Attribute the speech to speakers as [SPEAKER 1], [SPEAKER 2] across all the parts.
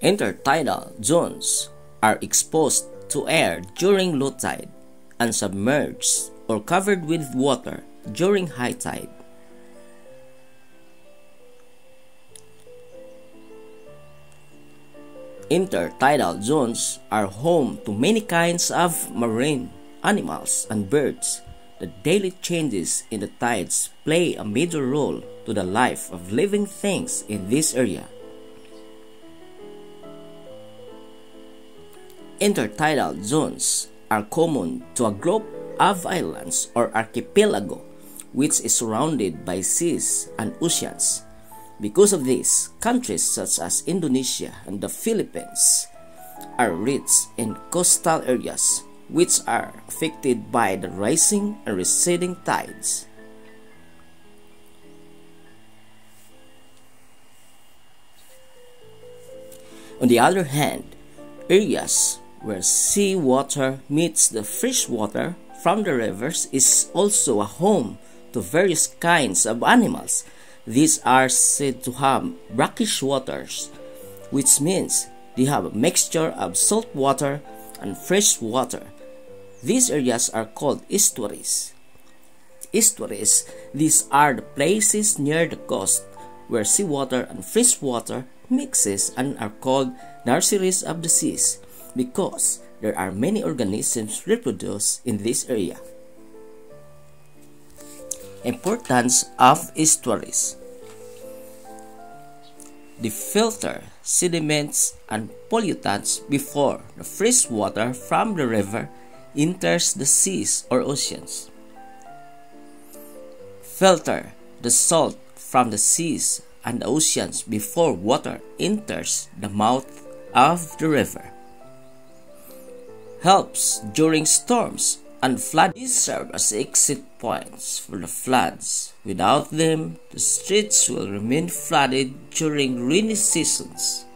[SPEAKER 1] Intertidal zones are exposed to air during low tide and submerged or covered with water during high tide. Intertidal zones are home to many kinds of marine animals and birds. The daily changes in the tides play a major role to the life of living things in this area. Intertidal zones are common to a group of islands or archipelago which is surrounded by seas and oceans. Because of this, countries such as Indonesia and the Philippines are rich in coastal areas which are affected by the rising and receding tides. On the other hand, areas where seawater meets the fresh water from the rivers is also a home to various kinds of animals. These are said to have brackish waters, which means they have a mixture of salt water and fresh water. These areas are called estuaries. Estuaries, these are the places near the coast where seawater and fresh water mixes and are called nurseries of the seas because there are many organisms reproduced in this area. Importance of estuaries They filter sediments and pollutants before the fresh water from the river enters the seas or oceans. Filter the salt from the seas and the oceans before water enters the mouth of the river. Helps during storms and floods. These serve as exit points for the floods. Without them, the streets will remain flooded during rainy seasons.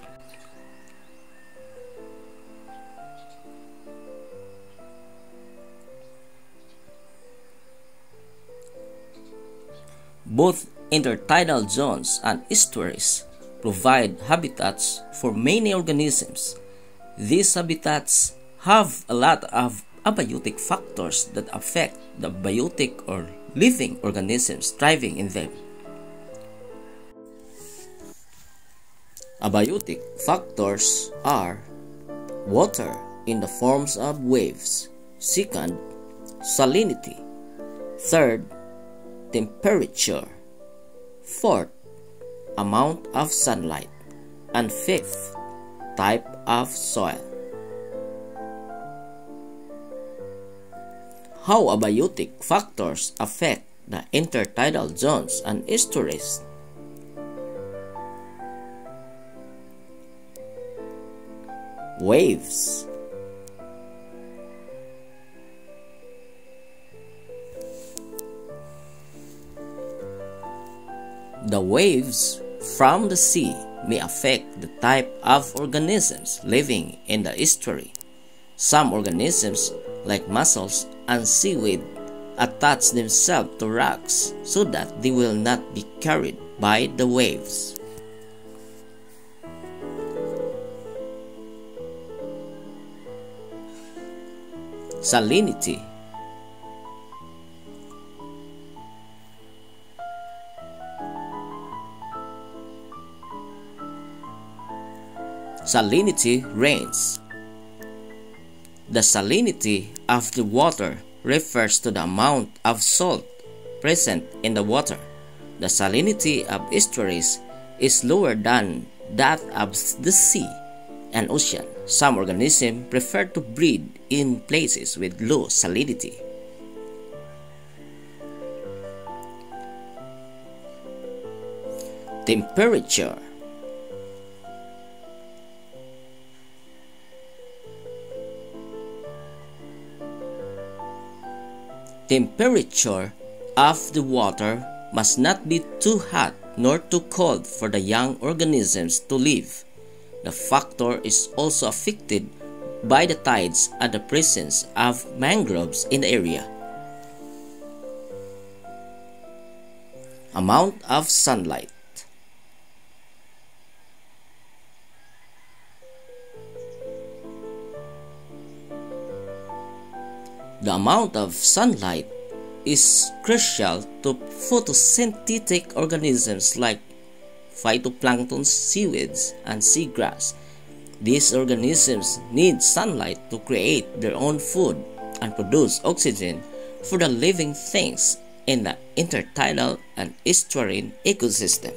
[SPEAKER 1] Both intertidal zones and estuaries provide habitats for many organisms. These habitats have a lot of abiotic factors that affect the biotic or living organisms thriving in them. Abiotic factors are water in the forms of waves, second, salinity, third, temperature, fourth, amount of sunlight, and fifth, type of soil. How abiotic factors affect the intertidal zones and estuaries. Waves The waves from the sea may affect the type of organisms living in the estuary. Some organisms, like mussels and seaweed, attach themselves to rocks so that they will not be carried by the waves. Salinity Salinity reigns. The salinity of the water refers to the amount of salt present in the water. The salinity of estuaries is lower than that of the sea and ocean. Some organisms prefer to breed in places with low salinity. Temperature Temperature of the water must not be too hot nor too cold for the young organisms to live. The factor is also affected by the tides and the presence of mangroves in the area. Amount of sunlight The amount of sunlight is crucial to photosynthetic organisms like phytoplankton, seaweeds, and seagrass. These organisms need sunlight to create their own food and produce oxygen for the living things in the intertidal and estuarine ecosystem.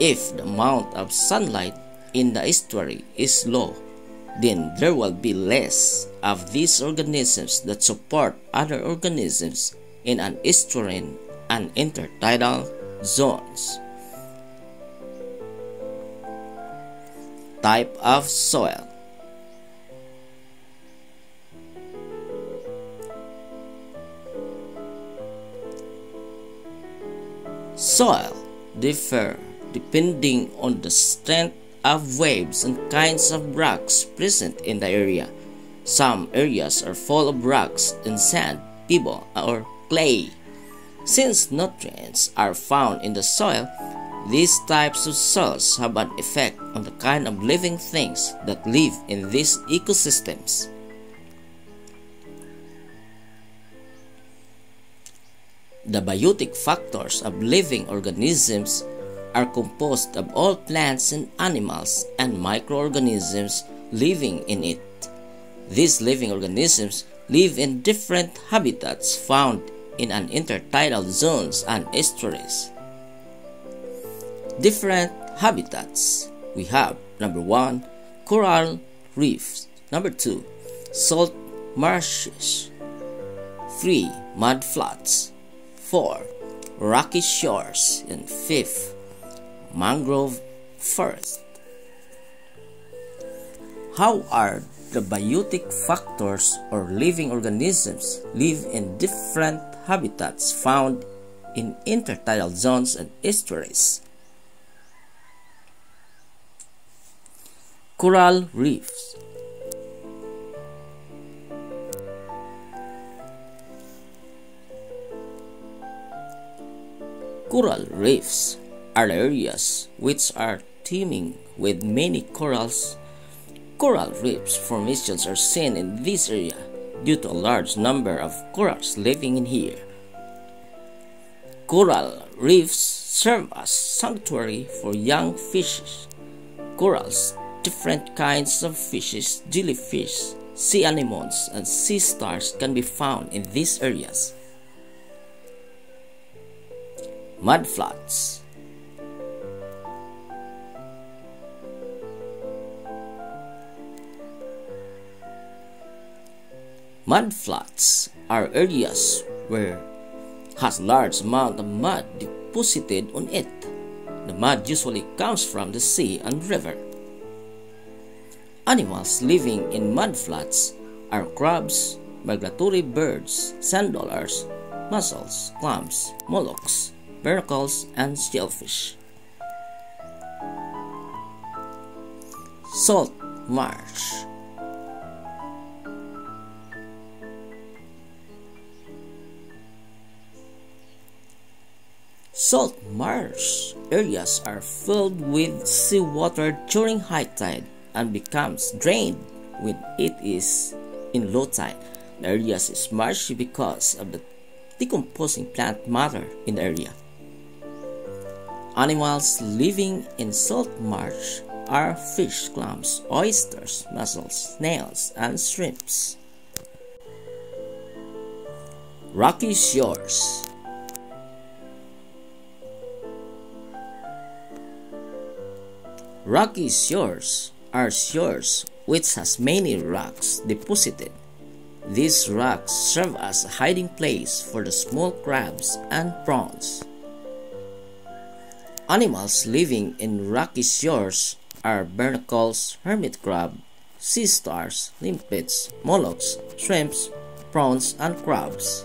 [SPEAKER 1] If the amount of sunlight in the estuary is low, then there will be less of these organisms that support other organisms in an estuarine and intertidal zones. Type of soil Soil differ depending on the strength of waves and kinds of rocks present in the area. Some areas are full of rocks and sand, pebble, or clay. Since nutrients are found in the soil, these types of soils have an effect on the kind of living things that live in these ecosystems. The biotic factors of living organisms are composed of all plants and animals and microorganisms living in it. These living organisms live in different habitats found in an intertidal zones and estuaries. Different habitats. We have number one, coral reefs, number two, salt marshes, three, mud flats, four, rocky shores, and fifth, mangrove forest. How are the biotic factors or living organisms live in different habitats found in intertidal zones and estuaries? Coral reefs Coral reefs are areas which are teeming with many corals. Coral reefs formations are seen in this area due to a large number of corals living in here. Coral reefs serve as sanctuary for young fishes. Corals, different kinds of fishes, jellyfish, sea anemones, and sea stars can be found in these areas. Mudflats Mudflats are areas where has large amount of mud deposited on it. The mud usually comes from the sea and river. Animals living in mudflats are crabs, migratory birds, sand dollars, mussels, clams, mollusks, barnacles, and shellfish. Salt marsh Salt marsh areas are filled with seawater during high tide and becomes drained when it is in low tide. The area is marshy because of the decomposing plant matter in the area. Animals living in salt marsh are fish, clams, oysters, mussels, snails, and shrimps. Rocky shores Rocky shores are shores which has many rocks deposited. These rocks serve as a hiding place for the small crabs and prawns. Animals living in rocky shores are barnacles, hermit crab, sea stars, limpets, mollusks, shrimps, prawns, and crabs.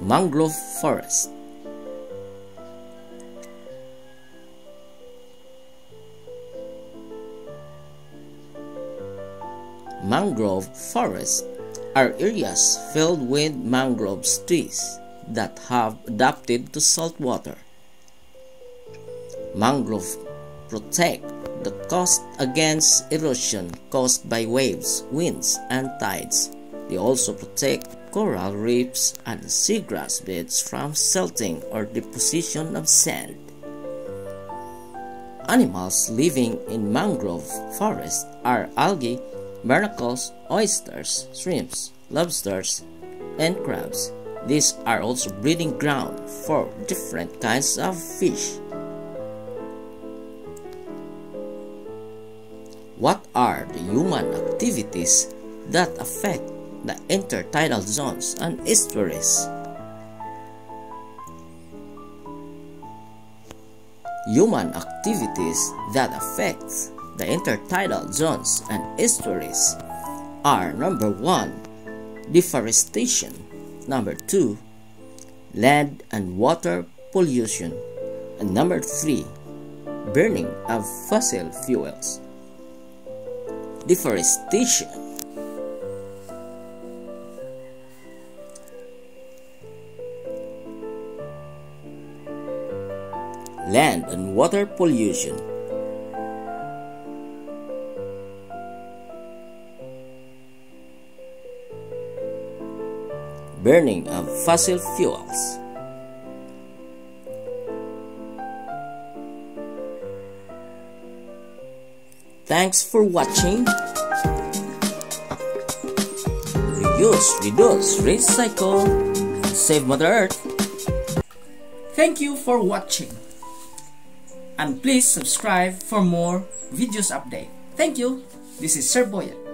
[SPEAKER 1] Mangrove forest Mangrove forests are areas filled with mangrove trees that have adapted to salt water. Mangrove protect the coast against erosion caused by waves, winds, and tides. They also protect coral reefs and seagrass beds from silting or deposition of sand. Animals living in mangrove forests are algae, barnacles, oysters, shrimps, lobsters, and crabs. These are also breeding ground for different kinds of fish. What are the human activities that affect the intertidal zones and estuaries? Human activities that affect the intertidal zones and estuaries are number 1 deforestation number 2 land and water pollution and number 3 burning of fossil fuels deforestation. Land and water pollution. Burning of fossil fuels. Thanks for watching. Reuse, reduce, recycle, save Mother Earth.
[SPEAKER 2] Thank you for watching. And please subscribe for more videos update. Thank you. This is Sir Boyan.